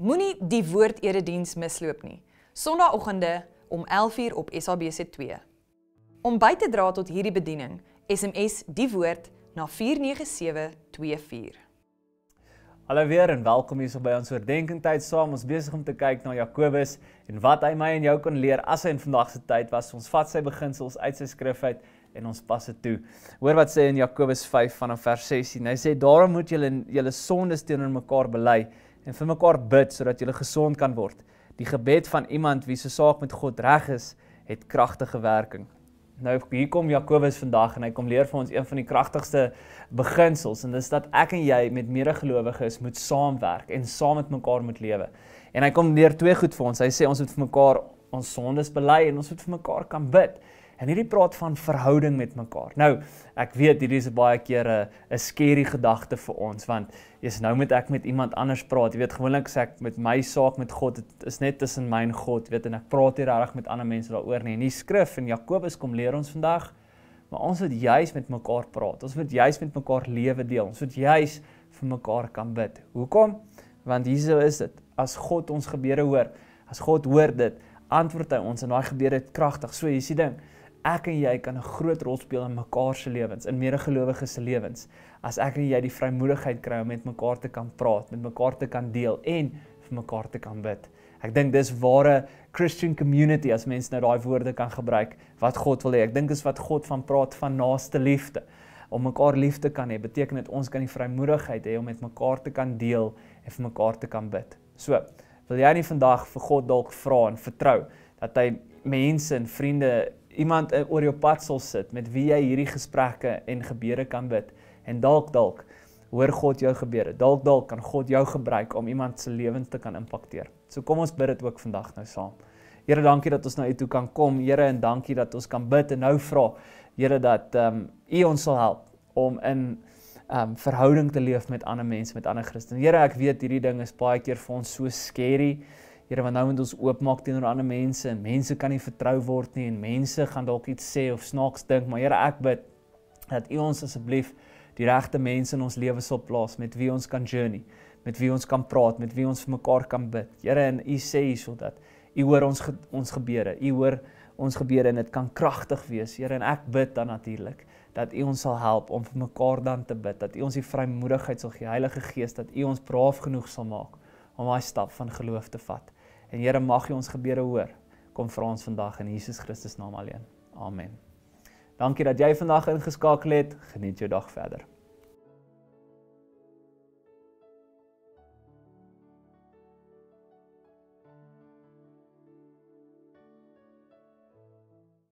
Moenie die woord erediens misloop nie. Sondagoggende om 11:00 op SABC2. Om by te dra tot hierdie bediening, SMS die woord na 49724. Hallo weer en welkom hier so by ons oordeenkingtyd saam. Ons besig om te kyk na Jakobus en wat hy my en jou kan leer as hy in vandag se tyd was. Ons vat sy beginsels uit sy skrif uit en ons pas dit toe. Hoor wat sê in Jakobus 5 vanaf vers 16. Hy sê daarom moet julle julle sondes teenoor mekaar bely en vir mekaar bid sodat jy gesond kan word. Die gebed van iemand wie se saak met God reg is, het kragtige werking. Nou hier kom Jakobus vandag en hy kom leer vir ons een van die kragtigste beginsels en dis dat ek en jy met medegelowiges moet saamwerk en saam met mekaar moet lewe. En hy kom leer twee goed vir ons. Hy sê ons moet vir mekaar ons sondes bely en ons moet vir mekaar kan bid. En hierdie praat van verhouding met mekaar. Nou, ek weet hierdie is baie keer 'n 'n skerry gedagte vir ons want jy's nou moet ek met iemand anders praat. Jy weet gewoonlik sê ek met my saak met God, dit is net tussen my en God, weet en ek praat nie regtig met ander mense daaroor nie. In die skrif in Jakobus kom leer ons vandag, maar ons moet juis met mekaar praat. Ons moet juis met mekaar lewe deel. Ons moet juis vir mekaar kan bid. Hoekom? Want hierso is dit. As God ons gebede hoor, as God hoor dit, antwoord hy ons en daai gebede het kragtig. So hier's die ding ek en jy kan 'n groot rol speel in mekaar se lewens, in medegelowiges se lewens. As ek en jy die vrymoedigheid kry om met mekaar te kan praat, met mekaar te kan deel en vir mekaar te kan bid. Ek dink dis ware Christian community as mense nou daai woorde kan gebruik wat God wil hê. Ek dink dis wat God van praat van naaste liefde. Om mekaar lief te kan hê beteken dit ons kan die vrymoedigheid hê om met mekaar te kan deel en vir mekaar te kan bid. So, wil jy nie vandag vir God dalk vra en vertrou dat hy mense en vriende iemand eh, oor jou pad sal sit met wie jy hierdie gesprekke en gebede kan bid en dalk dalk hoor God jou gebede. Dalk dalk kan God jou gebruik om iemand se lewens te kan impakteer. So kom ons bid dit ook vandag nou saam. Here, dankie dat ons na U toe kan kom. Here, en dankie dat ons kan bid en nou vra, Here, dat ehm um, U ons sal help om in ehm um, verhouding te leef met ander mense, met ander Christene. Here, ek weet hierdie ding is baie keer vir ons so skerry. Here, want nou moet ons oopmaak teenoor ander mense en mense kan nie vertrou word nie en mense gaan dalk iets sê of snaaks dink, maar Here, ek bid dat U ons asseblief die regte mense in ons lewens sal plaas met wie ons kan journey, met wie ons kan praat, met wie ons vir mekaar kan bid. Here, en U sê hierso dat U hoor ons ons gebede. U hoor ons gebede en dit kan kragtig wees. Here, en ek bid dan natuurlik dat U ons sal help om vir mekaar dan te bid, dat U ons die vrymoedigheid sal gee, Heilige Gees, dat U ons braaf genoeg sal maak om daai stap van geloof te vat. En Here mag U ons gebede hoor. Kom vra ons vandag in Jesus Christus naam alleen. Amen. Dankie dat jy vandag ingeskakel het. Geniet jou dag verder.